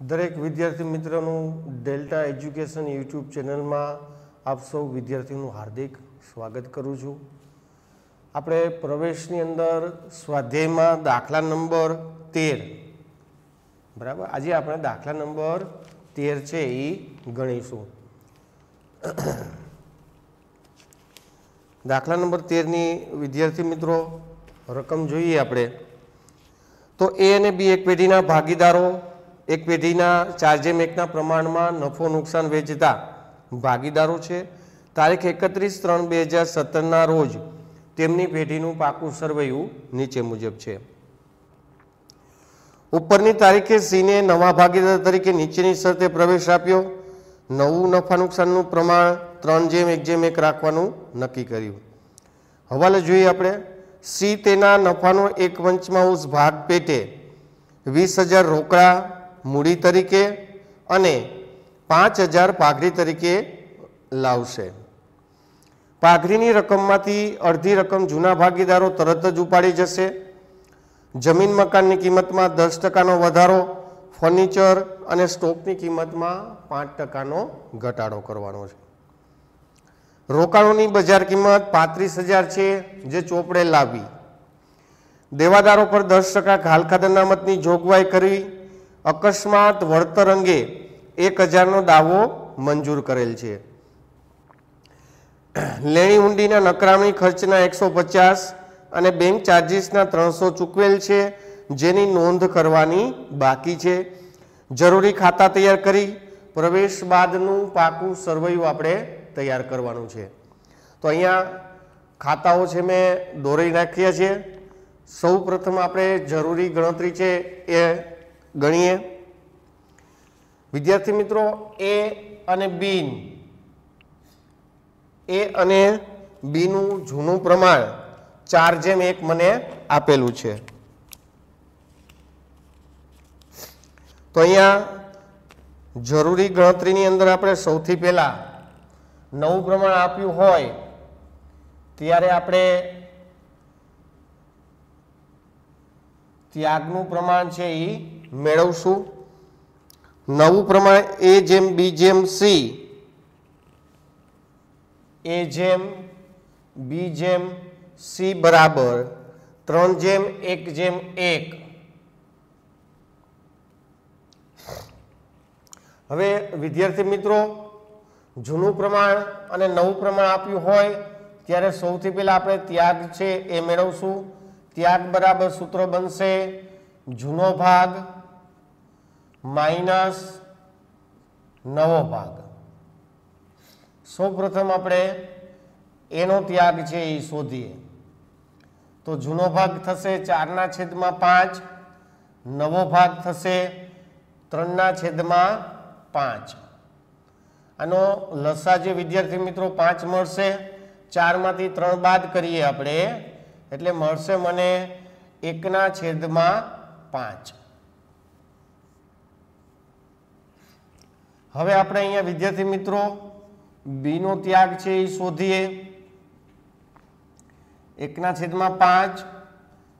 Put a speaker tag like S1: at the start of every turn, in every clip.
S1: દરેક વિદ્યાર્થી મિત્રોનું ડેલ્ટા એજ્યુકેશન યુટ્યુબ ચેનલમાં આપ સૌ વિદ્યાર્થીઓનું હાર્દિક સ્વાગત કરું છું. આપણે પ્રવેશની અંદર સ્વાધ્યાયમાં દાખલા નંબર તેર. બરાબર? આજે આપણે દાખલા નંબર તેર છે એ ગણીશું. દાખલા નંબર તેરની વિદ્યાર્થી મિત્રો રકમ જોઈએ આપણે. તો એ અને બી એક પેઢીના ભાગીદારો એક પેઢીના ચાર્જે મેકના પ્રમાણમાં નફો નુકસાન વેચતા ભાગીદારો છે. તારીખ એકત્રીસ ત્રણ બે હજાર સત્તરના રોજ તેમની પેઢીનું પાકું સરવૈયું નીચે મુજબ છે. ઉપરની તારીખે સિંહને નવા ભાગીદાર તરીકે નીચેની શરતે પ્રવેશ આપ્યો. નવું નફા નુકસાનનું પ્રમાણ ત્રણ જેમ એક જેમ એક રાખવાનું નક્કી કર્યું. હવાલે જોઈએ આપણે સી તેના નફાનો એક પંચમાંશ ભાગ પેટે વીસ હજાર રોકડા મૂડી તરીકે અને પાંચ હજાર પાઘડી તરીકે લાવશે. પાઘડીની રકમમાંથી અડધી રકમ જૂના ભાગીદારો તરત જ ઉપાડી જશે. જમીન મકાનની કિંમતમાં દસ ટકાનો વધારો, ફર્નિચર અને સ્ટોકની કિંમતમાં પાંચ ટકાનો ઘટાડો કરવાનો છે. રોકાણોની બજાર કિંમત પાંત્રીસ હજાર છે જે ચોપડે લાવી. દેવાદારો પર દસ ટકા ઘાલખાદ અનામતની જોગવાઈ કરી અકસ્માત વળતર અંગે એક હજારનો દાવો મંજૂર કરેલ છે. લેણી ઊંડીના નકરામણી ખર્ચના એકસો પચાસ અને બેંક ચાર્જીસના ત્રણસો ચૂકવેલ છે, જેની નોંધ કરવાની બાકી છે. જરૂરી ખાતા તૈયાર કરી પ્રવેશ બાદનું પાકું સર્વૈવ આપણે તૈયાર કરવાનું છે. તો અહીંયા ખાતાઓ છે મેં દોરી નાખ્યા છે. સૌ પ્રથમ આપણે જરૂરી ગણતરી છે એ ગણીએ. વિદ્યાર્થી મિત્રો એ અને બી એ અને બીનું જૂનું પ્રમાણ ચાર જેમ એક મને આપેલું છે. તો અહીંયા જરૂરી ગણતરીની અંદર આપણે સૌથી પહેલા નવું પ્રમાણ આપ્યું હોય, ત્યારે આપણે ત્યાગનું પ્રમાણ છે એ મેળવશું. નવું પ્રમાણ એ જેમ બી જેમ સી એ જેમ બી જેમ સી બરાબર. ત્રણ જેમ એક જેમ એક. હવે વિદ્યાર્થી મિત્રો, જૂનું પ્રમાણ અને નવું પ્રમાણ આપ્યું હોય, ત્યારે સૌથી પહેલા આપણે ત્યાગ છે એ મેળવશું. ત્યાગ બરાબર સૂત્ર બનશે. જૂનો ભાગ માઇનસ નવો ભાગ. સૌ પ્રથમ આપણે એનો ત્યાગ છે એ શોધીએ. તો જૂનો ભાગ થશે ચારના છેદમાં પાંચ, નવો ભાગ થશે ત્રણના છેદમાં પાંચ. આનો લસા જે વિદ્યાર્થી મિત્રો પાંચ મળશે, ચારમાંથી ત્રણ બાદ કરીએ આપણે, એટલે મળશે મને એકના છેદમાં પાંચ. હવે આપણે અહીંયા વિદ્યાર્થી મિત્રો, બીનો ત્યાગ છે એ શોધીએ. એકના છેદમાં પાંચ,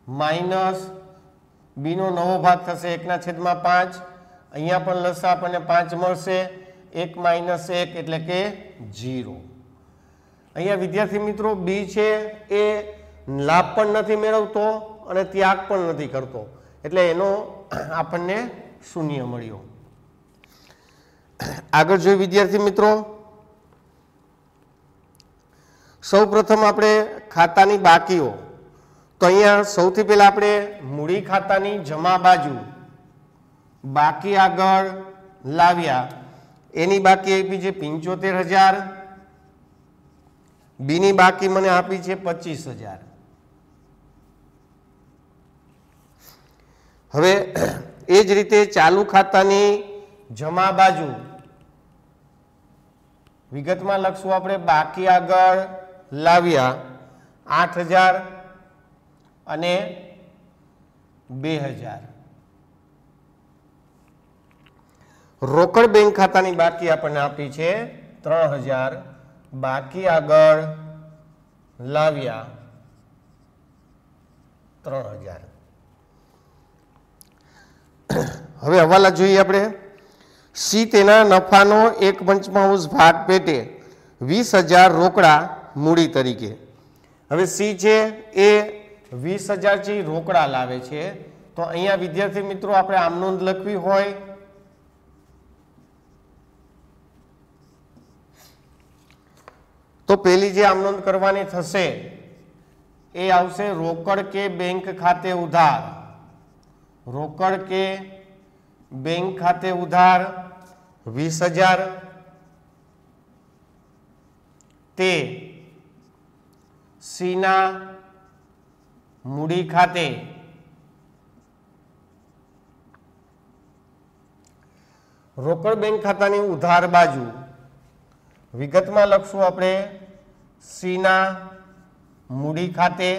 S1: માઇનસ બીનો નવો ભાગ થશે, એકના છેદમાં પાંચ. અહીંયા પણ લસા આપણને પાંચ મળશે, એક માઇનસ એક એટલે કે જીરો અહીંયા વિદ્યાર્થી મિત્રો, બી છે એ લાભ પણ નથી મેળવતો અને ત્યાગ પણ નથી કરતો. એટલે એનો આપણને શૂન્ય મળ્યો. આગળ જોઈએ વિદ્યાર્થી મિત્રો. સૌ આપણે ખાતાની બાકીઓ. તો અહીંયા સૌથી પહેલા આપણે મૂડી ખાતાની જમા બાજુ બાકી આગળ લાવ્યા. એની બાકી આપી છે પંચોતેર હજાર. બીની બાકી મને આપી છે પચીસ હજાર. હવે, એ જ રીતે ચાલુ ખાતાની જમા બાજુ વિગતમાં લખશું આપણે. બાકી આગળ લાવ્યા આઠ હજાર અને બે હજાર. રોકડ બેંક ખાતાની બાકી આપણને આપી છે ત્રણ હજાર. બાકી આગળ લાવ્યા ત્રણ હજાર. હવે હવાલા જોઈએ આપણે. સી તેના નફાનો એક પંચમાંશ ભાગ પેટે વીસ હજાર રોકડા મૂડી તરીકે. હવે સી છે એ વીસ હજારથી રોકડા લાવે છે. તો અહીંયા વિદ્યાર્થી મિત્રો આપણે આમ નોંધ લખવી હોય. તો પેલી જે આમ નોંધ કરવાની થશે, એ આવશે રોકડ કે બેંક ખાતે ઉધાર. રોકડ કે બેંક ખાતે ઉધાર વીસ હજાર. તે સીના મૂડી ખાતે રોકડ બેંક ખાતાની ઉધાર બાજુ વિગતમાં લખશું આપણે સીના મૂડી ખાતે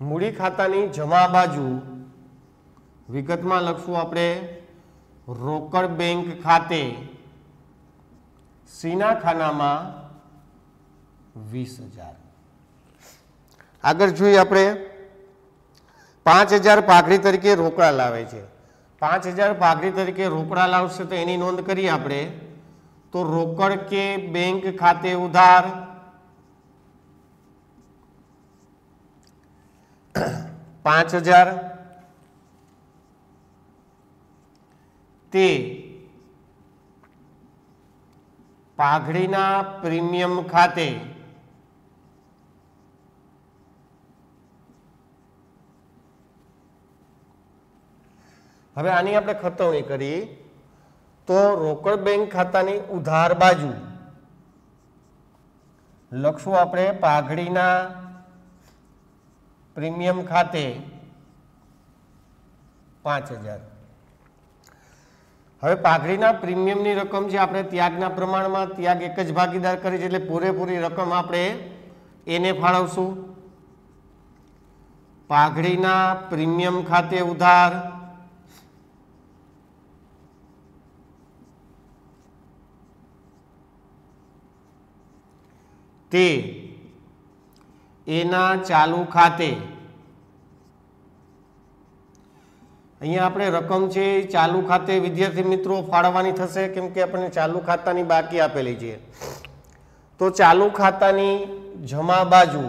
S1: મૂડી ખાતાની જમા બાજુ વિગતમાં લખશું આપણે, રોકડ બેંક ખાતે સીના ખાનામાં વીસ હજાર. આગળ જોઈએ આપણે, પાંચ હજાર પાઘડી તરીકે રોકડા લાવે છે. પાંચ હજાર પાઘડી તરીકે રોકડા લાવશે તો એની નોંધ કરીએ આપણે. તો રોકડ કે બેંક ખાતે ઉધાર પાંચ હજાર. તે પાઘડીના પ્રીમિયમ ખાતે હવે આની આપણે ખતવણી કરી તો રોકડ બેંક ખાતાની ઉધાર બાજુ લખશું આપણે પાઘડીના પ્રીમિયમ ખાતે પાંચ હજાર. હવે પાઘડીના પ્રીમિયમની રકમ છે આપણે ત્યાગના પ્રમાણમાં ત્યાગ એક જ ભાગીદાર કરી છે એટલે પૂરેપૂરી રકમ આપણે એને ફાળવશું. પાઘડીના પ્રીમિયમ ખાતે ઉધાર, તે એના ચાલુ ખાતે. અહીંયા આપણે રકમ છે એ ચાલુ ખાતે વિદ્યાર્થી મિત્રો ફાળવવાની થશે, કેમ કે આપણને ચાલુ ખાતાની બાકી આપેલી છે. તો ચાલુ ખાતાની જમા બાજુ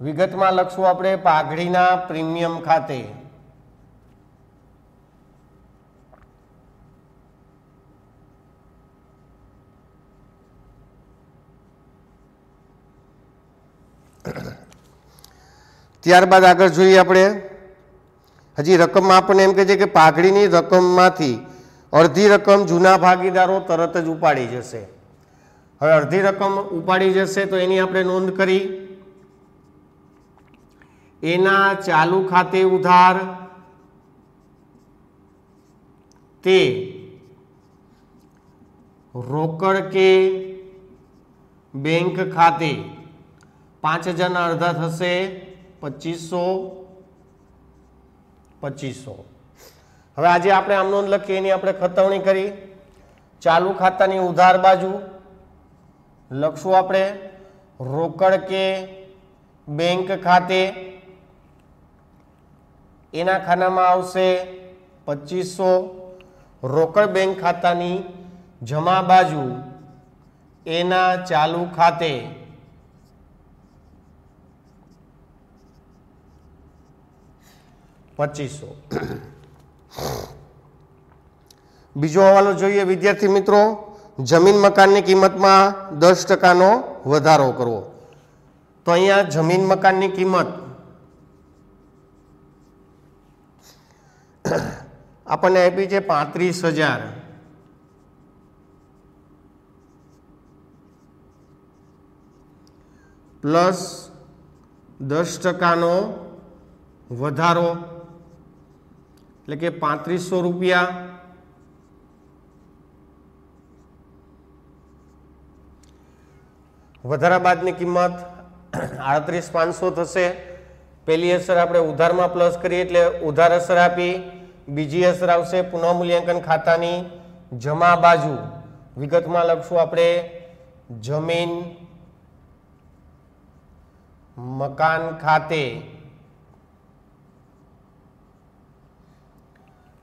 S1: વિગતમાં લખશું આપણે પાઘડીના પ્રીમિયમ ખાતે. ત્યારબાદ આગળ જોઈએ આપણે. હજી રકમમાં આપણને એમ કહે છે કે પાઘડીની રકમમાંથી અડધી રકમ જૂના ભાગીદારો તરત જ ઉપાડી જશે. હવે અડધી રકમ ઉપાડી જશે તો એની આપણે નોંધ કરી. એના ચાલુ ખાતે ઉધાર. તે રોકડ કે બેંક ખાતે પાંચ હજારના અડધા થશે. પચીસો પચીસો. હવે આજે આપણે આમ નોંધ લખીએ, એની આપણે ખતવણી કરી. ચાલુ ખાતાની ઉધાર બાજુ લખશું આપણે, રોકડ કે બેંક ખાતે એના ખાનામાં આવશે પચીસો. રોકડ બેંક ખાતાની જમા બાજુ એના ચાલુ ખાતે પચીસો. બીજો હવાલો જોઈએ, વિદ્યાર્થી મિત્રો, જમીન મકાનની કિંમતમાં દસ ટકાનો વધારો કરવો. તો અહીંયા જમીન મકાનની કિંમત. આપણને આપી છે પાંત્રીસ હજાર. પ્લસ દસ ટકાનો વધારો એટલે કે પાંત્રીસો રૂપિયા. વધારા બાદની કિંમત આડત્રીસ પાંચસો થશે. પહેલી અસર આપણે ઉધારમાં પ્લસ કરીએ એટલે ઉધાર અસર આપી. બીજી અસર આવશે પુનઃમૂલ્યાંકન ખાતાની જમા બાજુ. વિગતમાં લખશું આપણે જમીન, મકાન ખાતે.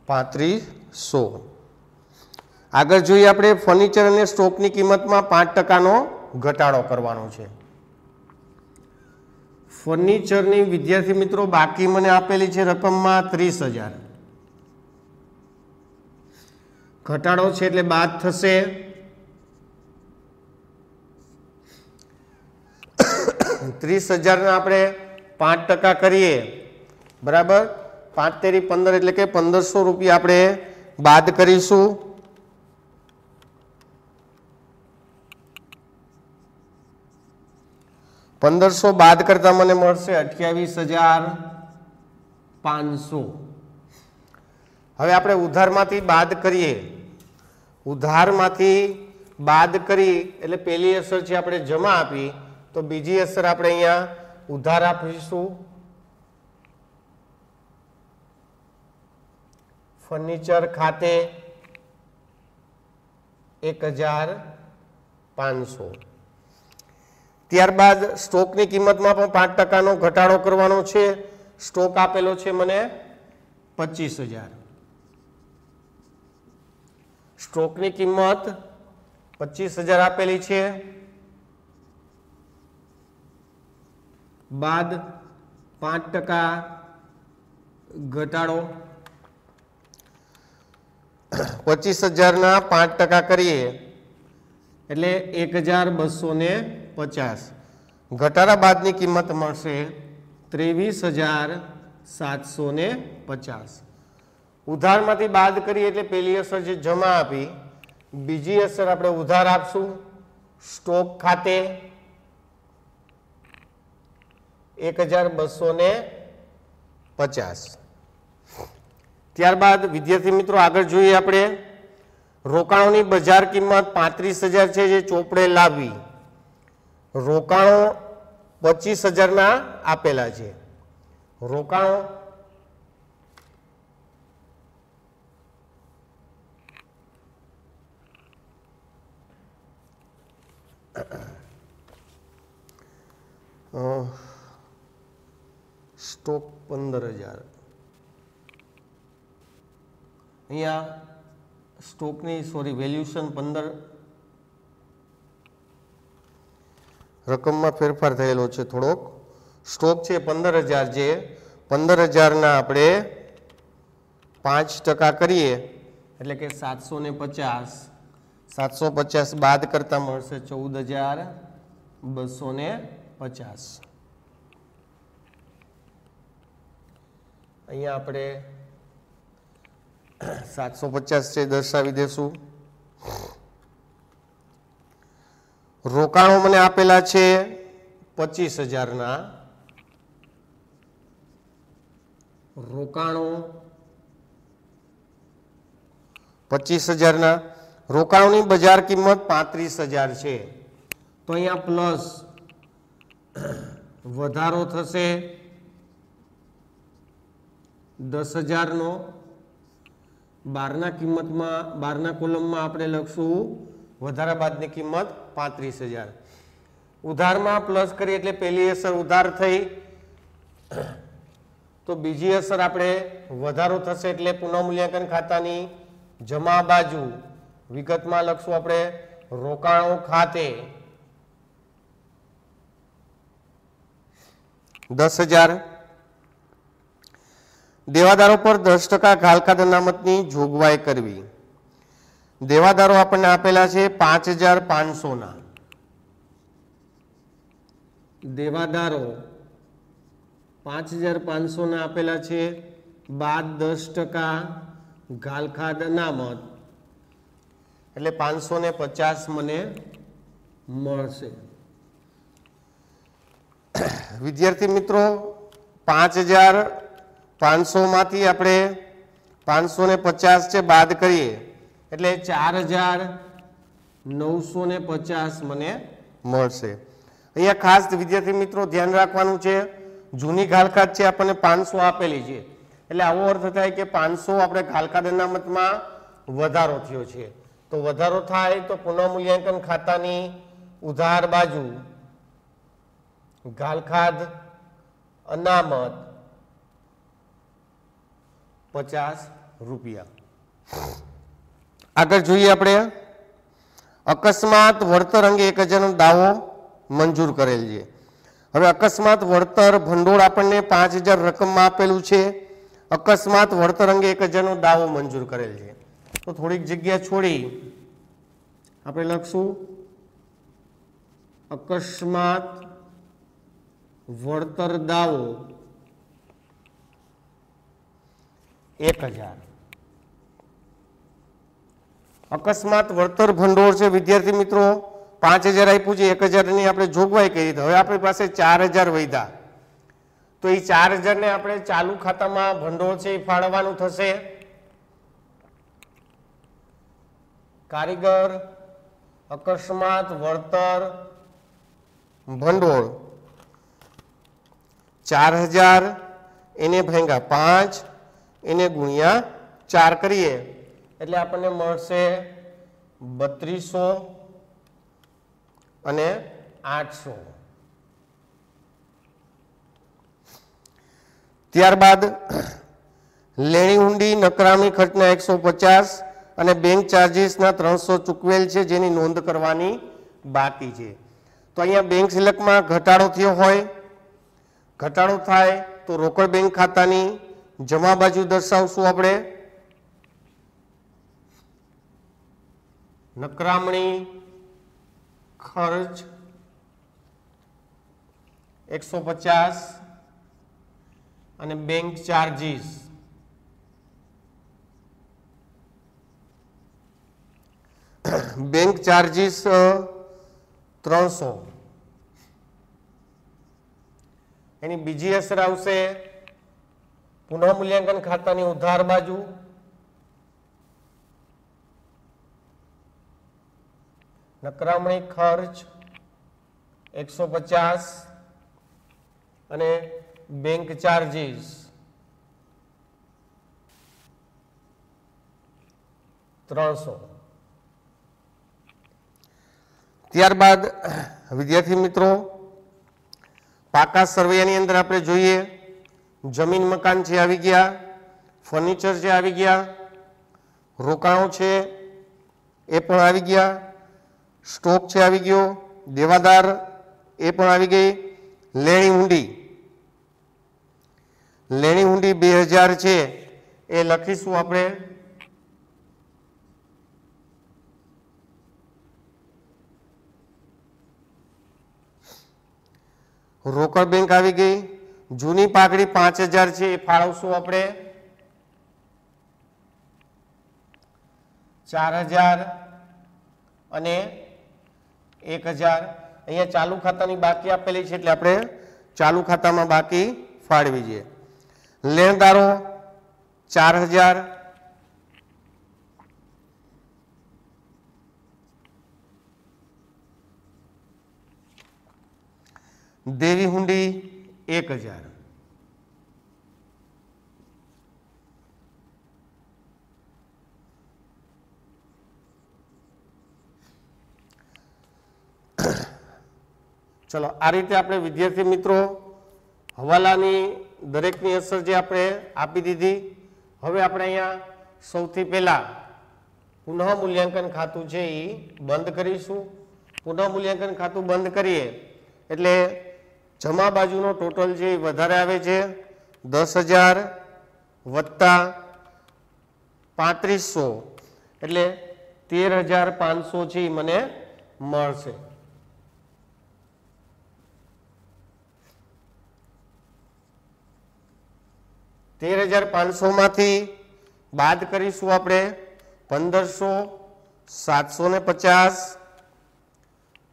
S1: પાંત્રીસો. આગળ જોઈએ આપણે ફર્નિચર અને સ્ટોકની કિંમતમાં પાંચ ટકાનો ઘટાડો કરવાનો છે. ફર્નિચરની વિદ્યાર્થી મિત્રો બાકી મને આપેલી છે રકમમાં ત્રીસ હજાર. ઘટાડો છે એટલે બાદ થશે ત્રીસ હજારના આપણે પાંચ ટકા કરીએ. બરાબર? પાંચ તેરી પંદર એટલે કે પંદરસો રૂપિયા આપણે બાદ કરીશું. પંદરસો બાદ કરતા મને મળશે અઠ્યાવીસ હજાર પાંચસો. હવે આપણે ઉધારમાંથી બાદ કરીએ. ઉધારમાંથી બાદ કરી એટલે પહેલી અસર છે આપણે જમા આપી, તો બીજી અસર આપણે અહીંયા ઉધાર આપીશું. ફર્નિચર ખાતે એક હજાર પાંચસો. ત્યારબાદ સ્ટોકની કિંમતમાં પણ પાંચ ટકાનો ઘટાડો કરવાનો છે. સ્ટોક આપેલો છે મને પચીસ હજાર. સ્ટોકની કિંમત પચીસ હજાર આપેલી છે. બાદ પાંચ ટકા ઘટાડો પચીસ હજારના પાંચ ટકા કરીએ, એટલે એક હજાર બસો ને પચાસ. ઘટાડા બાદની કિંમત મળશે ત્રેવીસ હજાર સાતસો ને પચાસ. ઉધારમાંથી બાદ કરીએ એટલે પહેલી અસર જે જમા આપી, બીજી અસર આપણે ઉધાર આપશું, સ્ટોક ખાતે એક હજાર બસો પચાસ. ત્યારબાદ વિદ્યાર્થી મિત્રો આગળ જોઈએ આપણે. રોકાણોની બજાર કિંમત પાંત્રીસ હજાર છે જે ચોપડે લાવી. રોકાણો પચીસ હજારના આપેલા છે. રોકાણો સ્ટોક પંદર હજાર. અહીંયા સ્ટોકની સોરી વેલ્યુશન પંદર રકમમાં ફેરફાર થયેલો છે થોડોક. સ્ટોક છે પંદર હજાર જે. પંદર હજારના આપણે પાંચ ટકા કરીએ. એટલે કે સાતસો ને પચાસ. સાતસો પચાસ બાદ કરતાં મળશે ચૌદ હજાર બસો ને પચાસ. અહીંયા આપણે સાતસો પચાસ છે, દર્શાવી દેશું. રોકાણો મને આપેલા છે પચીસ હજારના. રોકાણો પચીસ હજારના. રોકાણોની બજાર કિંમત પાંત્રીસ હજાર છે. તો અહીંયા પ્લસ વધારો થશે દસ હજારનો. બારના કિંમતમાં, બારના કોલમમાં આપણે લખશું, વધારા બાદની કિંમત પાંત્રીસ હજાર. ઉધારમાં પ્લસ કરીએ એટલે પહેલી અસર ઉધાર થઈ. તો બીજી અસર આપણે વધારો થશે એટલે પુનઃમૂલ્યાંકન ખાતાની જમા બાજુ વિગતમાં લખશું આપણે રોકાણો ખાતે દસ હજાર દેવાદારો પર દસ ટકા ઘાલખાદ અનામતની જોગવાઈ કરવી. દેવાદારો આપણને આપેલા છે પાંચ હજાર પાંચસોના. દેવાદારો પાંચ હજાર પાંચસોના આપેલા છે બાદ દસ ટકા ઘાલખાદ અનામત. એટલે પાંચસો ને પચાસ મને મળશે. વિદ્યાર્થી મિત્રો પાંચ હજાર પાંચસોમાંથી આપણે પાંચસો ને પચાસ છે, બાદ કરીએ. એટલે ચાર હજાર નવસો ને પચાસ મને મળશે. અહીંયા ખાસ વિદ્યાર્થી મિત્રો ધ્યાન રાખવાનું છે, જૂની ઘાલખાત છે, આપણને પાંચસો આપેલી છે. એટલે આવો અર્થ થાય કે પાંચસો આપણે ઘાલખાત અનામતમાં વધારો થયો છે. તો વધારો થાય તો પુનઃમૂલ્યાંકન ખાતાની ઉધાર બાજુ ઘાલખાદ અનામત પચાસ રૂપિયા. આગળ જોઈએ આપણે. અકસ્માત વળતર અંગે એક હજારનો દાવો મંજૂર કરેલ છે. હવે અકસ્માત વળતર ભંડોળ આપણને પાંચ હજાર રકમમાં આપેલું છે. અકસ્માત વળતર અંગે એક હજારનો દાવો મંજૂર કરેલ છે. તો થોડીક જગ્યા છોડી આપણે લખશું. અકસ્માત વળતર દાવો એક હજાર. અકસ્માત, વળતર, ભંડોળ છે, વિદ્યાર્થી મિત્રો. પાંચ હજાર આપ્યું છે, એક હજારની આપણે જોગવાઈ કરી. હવે આપણી પાસે ચાર હજાર વૈધા. તો એ ચાર હજારને આપણે ચાલુ ખાતામાં ભંડોળ છે એ ફાળવવાનું થશે. કારીગર, અકસ્માત, વળતર, ભંડોળ. ચાર હજાર, એને ભાંગા પાંચ. એને ગુણ્યા ચાર કરીએ. એટલે આપણને મળશે બત્રીસો અને આઠસો. ત્યારબાદ લેણી ઊંડી, નકરામી ખર્ચના એકસો પચાસ અને બેંક ચાર્જીસના ત્રણસો ચૂકવેલ છે, જેની નોંધ કરવાની બાકી છે. તો અહીંયા બેંક સિલકમાં ઘટાડો થયો હોય, ઘટાડો થાય તો રોકડ બેંક ખાતાની જમા બાજુ દર્શાવશું આપણે. નકરામણી, ખર્ચ, એકસો પચાસ અને બેંક ચાર્જીસ. બેંક ચાર્જીસ ત્રણસો. એની બીજી અસર આવશે પુનઃમૂલ્યાંકન ખાતાની ઉધાર બાજુ. નકરામણી ખર્ચ એકસો પચાસ અને બેંક ચાર્જીસ. ત્રણસો. ત્યારબાદ, વિદ્યાર્થી મિત્રો, પાકા સર્વેની અંદર આપણે જોઈએ જમીન મકાન છે આવી ગયા ફર્નિચર છે આવી ગયા, રોકાણો છે એ પણ આવી ગયા સ્ટોક છે આવી ગયો, દેવાદાર એ પણ આવી ગઈ, લેણી ઊંડી. લેણી ઊંડી બે હજાર છે એ લખીશું આપણે. રોકડ બેંક આવી ગઈ જૂની પાઘડી પાંચ હજાર છે, એ ફાળવશું આપણે. ચાર હજાર અને એક હજાર. અહીંયા ચાલુ ખાતાની બાકી આપેલી છે, એટલે આપણે ચાલુ ખાતામાં બાકી ફાળવી છે. લેણદારો, ચાર હજાર. દેવી હુંડી એક હજાર. ચલો, આ રીતે આપણે વિદ્યાર્થી મિત્રો હવાલાની દરેકની અસર જે આપણે આપી દીધી, હવે આપણે અહીંયા સૌથી પહેલા પુનઃ મૂલ્યાંકન ખાતું છે એ બંધ કરીશું. પુનઃ મૂલ્યાંકન ખાતું બંધ કરીએ, એટલે જમા બાજુનો ટોટલ જે વધારે આવે છે, દસ હજાર વત્તા પાંત્રીસો. એટલે તેર હજાર પાંચસો છે મને મળશે. તેર હજાર પાંચસોમાંથી બાદ કરીશું આપણે પંદરસો, સાતસો ને પચાસ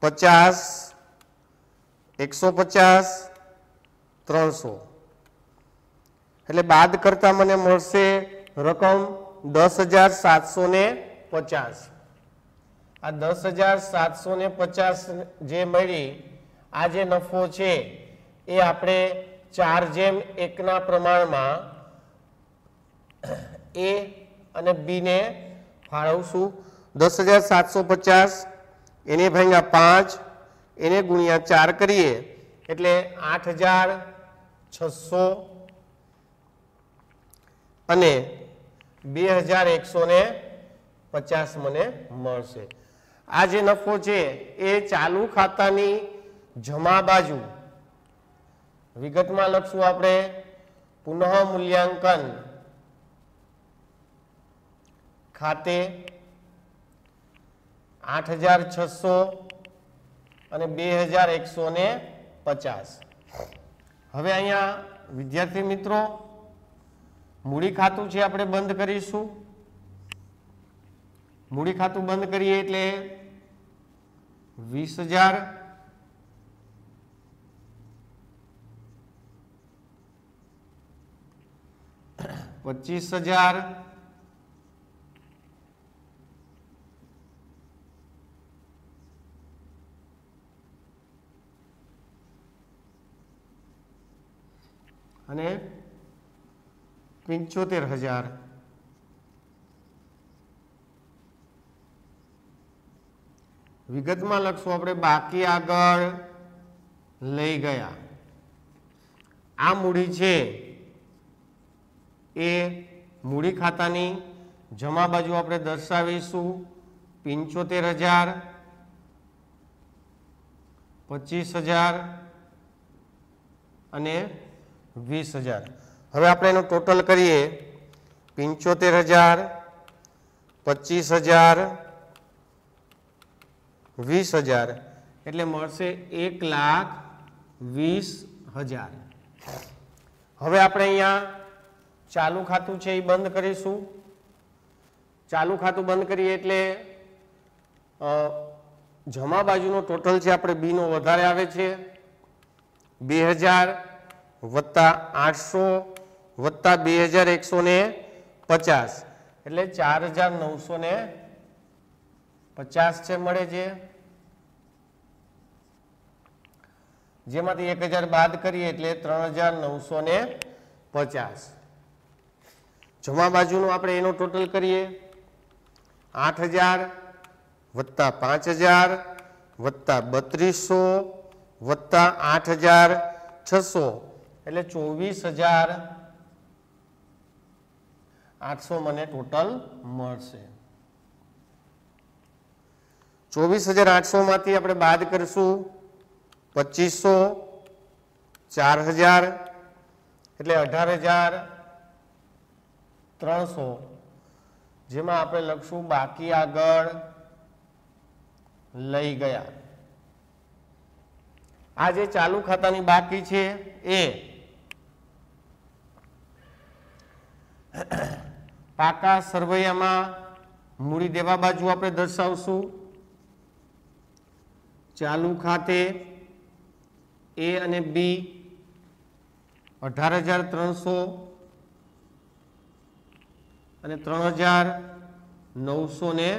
S1: પચાસ એકસો પચાસ, ત્રણસો. એટલે બાદ કરતા મને મળશે રકમ દસ હજાર સાતસો ને પચાસ. આ દસ હજાર સાતસો ને પચાસ જે મળી, આ જે નફો છે, એ આપણે ચાર જેમ એકના પ્રમાણમાં એ અને બીને ફાળવશું. દસ હજાર સાતસો પચાસ, એને ભાગ્યા પાંચ એને ગુણ્યા ચાર કરીએ, એટલે આઠ હજાર છસો અને બે હજાર એકસો ને પચાસ મને મળશે. આ જે નફો છે, એ ચાલુ ખાતાની જમા બાજુ વિગતમાં લખશું આપણે. પુનઃ મૂલ્યાંકન ખાતે આઠ હજાર છસો અને બે હજાર એકસો ને પચાસ. હવે અહીંયા વિદ્યાર્થી મિત્રો, મૂડી ખાતું છે આપણે બંધ કરીશું. મૂડી ખાતું બંધ કરીએ એટલે વીસ હજાર. પચીસ હજાર. અને પંચોતેર હજાર. વિગતમાં લખશું, આપણે બાકી આગળ લઈ ગયા. આ મૂડી છે એ મૂડી ખાતાની જમા બાજુ આપણે દર્શાવીશું, પંચોતેર હજાર, પચીસ હજાર અને વીસ હજાર. હવે આપણે એનું ટોટલ કરીએ. પંચોતેર હજાર, પચીસ હજાર, વીસ હજાર. એટલે મળશે એક લાખ વીસ હજાર. હવે આપણે અહીંયા ચાલુ ખાતું છે એ બંધ કરીશું. ચાલુ ખાતું બંધ કરીએ એટલે જમા બાજુનો ટોટલ છે, આપણે બીનો વધારે આવે છે. બે હજાર વત્તા આઠસો, વત્તા બે હજાર એકસો ને પચાસ. એટલે ચાર હજાર નવસો ને પચાસ છે મળે છે જેમાંથી એક હજાર બાદ કરીએ એટલે ત્રણ હજાર નવસો ને પચાસ. જમા બાજુનું આપણે એનો ટોટલ કરીએ. આઠ હજાર, વત્તા પાંચ હજાર, વત્તા બત્રીસો, વત્તા આઠ હજાર છસો. એટલે ચોવીસ હજાર આઠસો મને ટોટલ મળશે. ચોવીસ હજાર આઠસો માંથી આપણે બાદ કરીશું પચીસો, ચાર હજાર, એટલે અઢાર હજાર ત્રણસો. જેમાં આપણે લખશું બાકી આગળ લઈ ગયા. આ જે ચાલુ ખાતાની બાકી છે એ પાકા સરવૈયામાં મૂડી દેવા બાજુ આપણે દર્શાવશું. ચાલુ ખાતે એ અને બી અઢાર હજાર ત્રણસો અને ત્રણ હજાર નવસો ને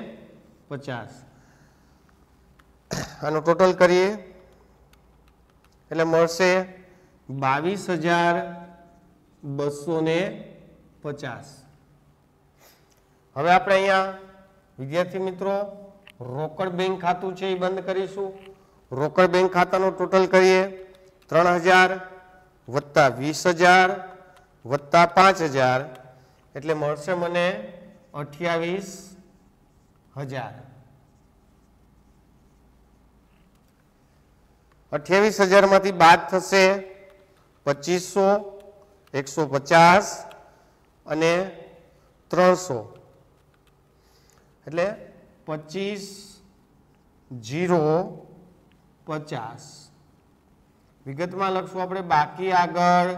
S1: પચાસ. આનું ટોટલ કરીએ. એટલે મળશે બાવીસ હજાર બસો ને પચાસ. હવે આપણે અહીંયા, વિદ્યાર્થી મિત્રો, રોકડ બેંક ખાતું છે એ બંધ કરીશું. રોકડ બેંક ખાતાનું ટોટલ કરીએ, ત્રણ હજાર વત્તા વીસ હજાર વત્તા પાંચ હજાર. એટલે મળશે મને અઠ્યાવીસ હજાર. અઠ્યાવીસ હજારમાંથી બાદ થશે પચીસો, એકસો પચાસ અને ત્રણસો. એટલે પચીસ જીરો પચાસ. વિગતમાં લખશું આપણે, બાકી આગળ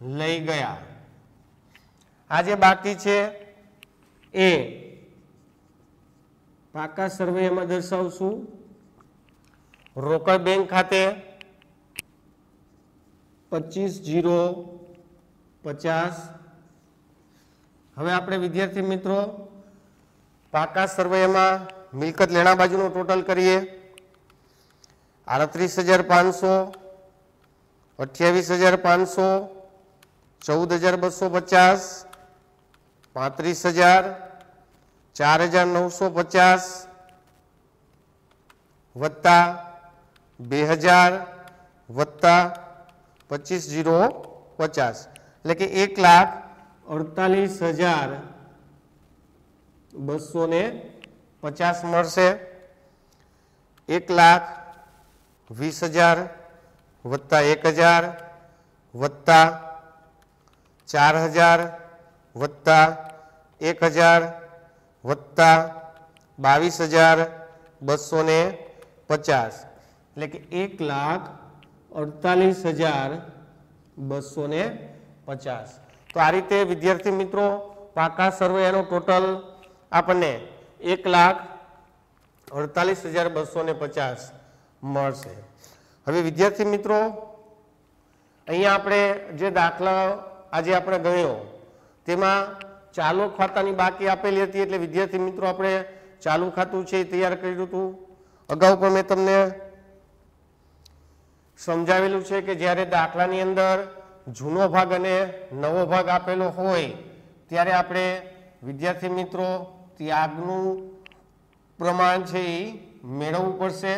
S1: લઈ ગયા. આ જે બાકી છે એ પાકા સર્વે એમાં દર્શાવશું. રોકડ બેંક ખાતે પચીસ જીરો પચાસ હવે આપણે વિદ્યાર્થી મિત્રો, પાકા સર્વેમાં મિલકત લેણા બાજુનું ટોટલ કરીએ. આડત્રીસ હજાર પાંચસો, અઠ્યાવીસ હજાર પાંચસો, ચૌદ હજાર બસો પચાસ, પાંત્રીસ હજાર, ચાર હજાર નવસો પચાસ, વત્તા બે હજાર, વત્તા પચીસ જીરો પચાસ. એટલે કે એક લાખ અડતાલીસ હજાર બસો ને પચાસ મળશે એક લાખ વીસ હજાર વત્તા એક હજાર વત્તા ચાર હજાર વત્તા એક હજાર વત્તા બાવીસ હજાર બસો ને પચાસ એટલે કે એક લાખ અડતાલીસ હજાર બસો ને પચાસ તો આ રીતે વિદ્યાર્થી મિત્રો પાકા સર્વેનો ટોટલ આપણને એક લાખ અડતાલીસ હજાર બસો ને પચાસ મળશે. હવે વિદ્યાર્થી મિત્રો, અહીંયા આપણે જે દાખલા આજે આપણે ગયો તેમાં ચાલુ ખાતાની બાકી આપેલી હતી એટલે વિદ્યાર્થી મિત્રો આપણે ચાલુ ખાતું છે એ તૈયાર કર્યું હતું. અગાઉ પણ મેં તમને સમજાવેલું છે કે જ્યારે દાખલાની અંદર જૂનો ભાગ અને નવો ભાગ આપેલો હોય, ત્યારે આપણે વિદ્યાર્થી મિત્રો ત્યાગનું પ્રમાણ છે એ મેળવવું પડશે.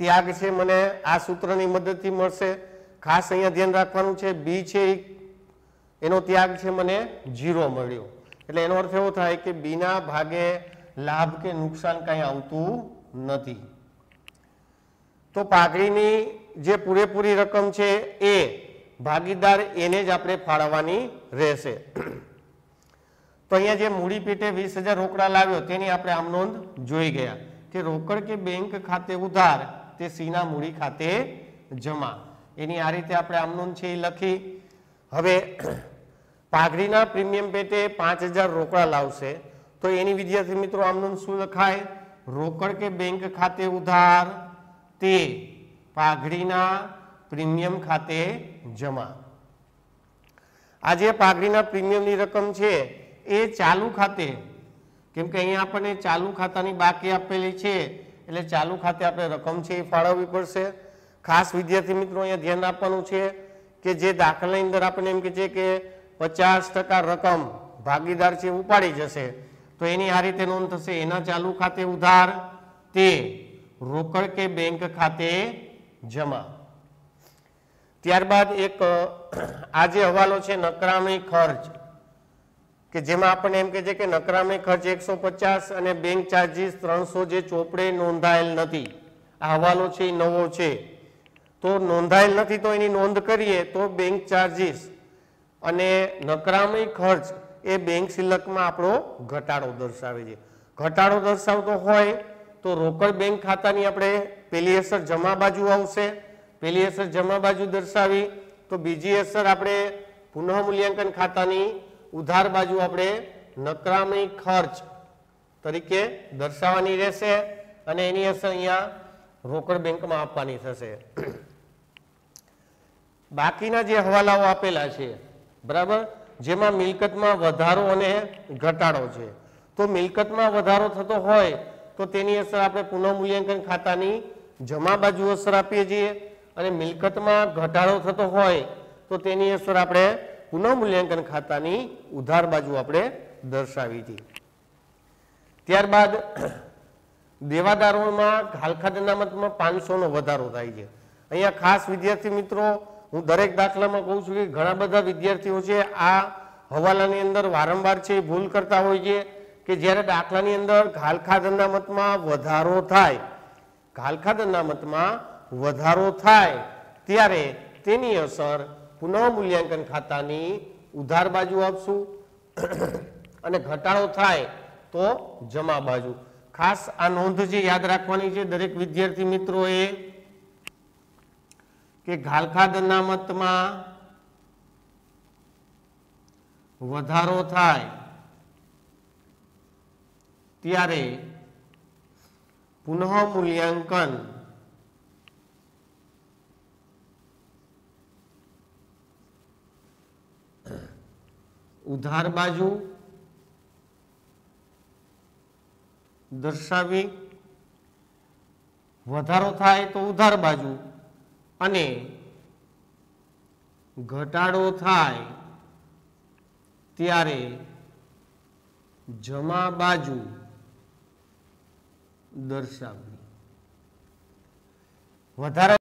S1: ત્યાગ છે મને આ સૂત્રની મદદથી મળશે. ખાસ અહીંયા ધ્યાન રાખવાનું છે, બી છે એનો ત્યાગ છે મને જીરો મળ્યો. એટલે એનો અર્થ એવો થાય કે બીના ભાગે લાભ કે નુકસાન કાંઈ આવતું નથી. તો પાઘડીની જે પૂરેપૂરી રકમ છે એ ભાગીદાર એને જ આપણે ફાળવવાની રહેશે. તો અહીંયા જે મૂડી પેટે વીસ હજાર રોકડા લાવ્યો, તેની આપણે આમ નોંધ જોઈ ગયા કે રોકડ કે બેંક ખાતે ઉધાર તે સીના મૂડી ખાતે જમા. એની આ રીતે આપણે આમ નોંધ છે એ લખી. હવે પાઘડીના પ્રીમિયમ પેટે પાંચ હજાર રોકડા લાવશે, તો એની વિદ્યાર્થી મિત્રો આમ નોંધ શું લખાય? રોકડ કે બેંક ખાતે ઉધાર તે પાઘડીના પ્રીમિયમ ખાતે જમા. આ જે પાઘડીના પ્રીમિયમની રકમ છે, એ ચાલુ ખાતે, કેમ કે અહીંયા આપણને ચાલુ ખાતાની બાકી આપેલી છે, એટલે ચાલુ ખાતે આપણે રકમ છે એ ફાળવવી પડશે. ખાસ વિદ્યાર્થી મિત્રો અહીંયા ધ્યાન આપવાનું છે કે જે દાખલાની અંદર આપણને એમ કે છે કે પચાસ રકમ ભાગીદાર છે ઉપાડી જશે. તો એની આ રીતે નોંધ થશે. એના ચાલુ ખાતે ઉધાર, તે રોકડ કે બેંક ખાતે જમા? ત્યારબાદ એક આ જે હવાલો છે નકરામણી ખર્ચ, કે જેમાં આપણને એમ કે છે કે નકરામણી ખર્ચ એકસો પચાસ અને બેંક ચાર્જીસ ત્રણસો જે ચોપડે નોંધાયેલ નથી. આ હવાલો છે, એ નવો છે. તો નોંધાયેલ નથી તો એની નોંધ કરીએ તો બેંક ચાર્જીસ અને નકરામણી ખર્ચ એ બેંક સિલકમાં આપણો ઘટાડો દર્શાવે છે. ઘટાડો દર્શાવતો હોય તો રોકડ બેંક ખાતાની આપણે પેલી અસર જમા બાજુ આવશે, પેલી અસર જમા બાજુ દર્શાવી, તો બીજી અસર આપણે પુનઃ મૂલ્યાંકન ખાતાની ઉધાર બાજુ આપણે નકરામણી ખર્ચ તરીકે દર્શાવવાની રહેશે અને એની અસર અહીંયા રોકડ બેંકમાં આપવાની થશે. બાકીના જે હવાલાઓ આપેલા છે, બરાબર? જેમાં મિલકતમાં વધારો અને ઘટાડો છે. તો મિલકતમાં વધારો થતો હોય તો તેની અસર આપણે પુનઃમૂલ્યાંકન ખાતાની જમા બાજુ અસર આપીએ છીએ અને મિલકતમાં ઘટાડો થતો હોય તો તેની અસર આપણે પુનઃમૂલ્યાંકન ખાતાની ઉધાર બાજુ આપણે દર્શાવી હતી. ત્યારબાદ દેવાદારોમાં હાલખાત અનામતમાં પાંચસોનો વધારો થાય છે. અહીંયા ખાસ વિદ્યાર્થી મિત્રો, હું દરેક દાખલામાં કહું છું કે ઘણા બધા વિદ્યાર્થીઓ છે આ હવાલાની અંદર વારંવાર છે, ભૂલ કરતા હોય છે. કે જ્યારે દાખલાની અંદર ઘાલખાત અનામતમાં વધારો થાય ઘાલખાત અનામતમાં વધારો થાય, ત્યારે તેની અસર પુનઃ મૂલ્યાંકન ખાતાની ઉધાર બાજુ આપશું અને ઘટાડો થાય તો જમા બાજુ. ખાસ આ નોંધ જે યાદ રાખવાની છે દરેક વિદ્યાર્થી મિત્રોએ, કે ઘાલખાદ અનામતમાં વધારો થાય ત્યારે પુનઃ મૂલ્યાંકન ઉધાર બાજુ દર્શાવી વધારો થાય તો ઉધાર બાજુ અને ઘટાડો થાય ત્યારે જમા બાજુ દર્શાવવી. વધારા